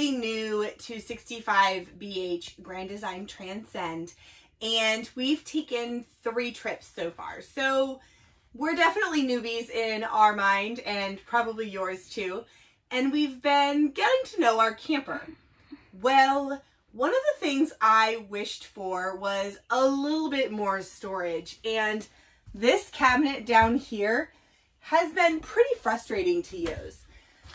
relatively new 265BH Grand Design Transcend and we've taken three trips so far. So we're definitely newbies in our mind and probably yours too. And we've been getting to know our camper. Well, one of the things I wished for was a little bit more storage and this cabinet down here has been pretty frustrating to use.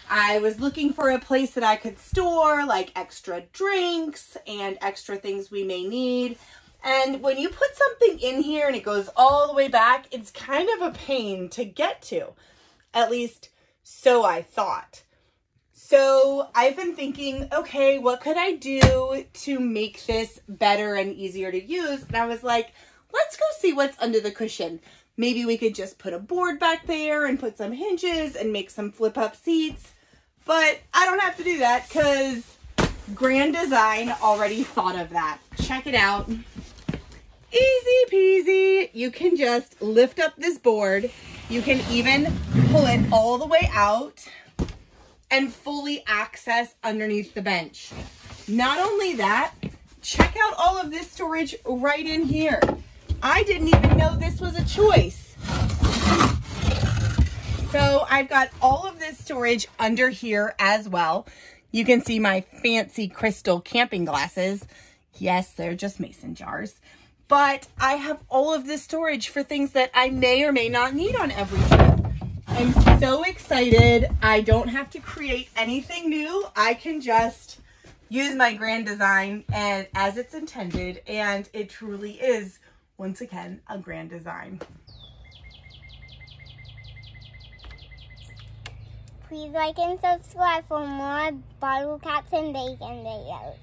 I was looking for a place that I could store like extra drinks and extra things we may need. And when you put something in here and it goes all the way back, it's kind of a pain to get to. At least so I thought. So I've been thinking, okay, what could I do to make this better and easier to use? And I was like, let's go see what's under the cushion. Maybe we could just put a board back there and put some hinges and make some flip up seats. But I don't have to do that because Grand Design already thought of that. Check it out. Easy peasy. You can just lift up this board. You can even pull it all the way out and fully access underneath the bench. Not only that, check out all of this storage right in here. I didn't even know this was a choice. So I've got all of this storage under here as well. You can see my fancy crystal camping glasses. Yes, they're just mason jars but I have all of this storage for things that I may or may not need on every trip. I'm so excited. I don't have to create anything new. I can just use my grand design and as it's intended and it truly is once again a grand design. Please like and subscribe for more bottle caps and bacon videos.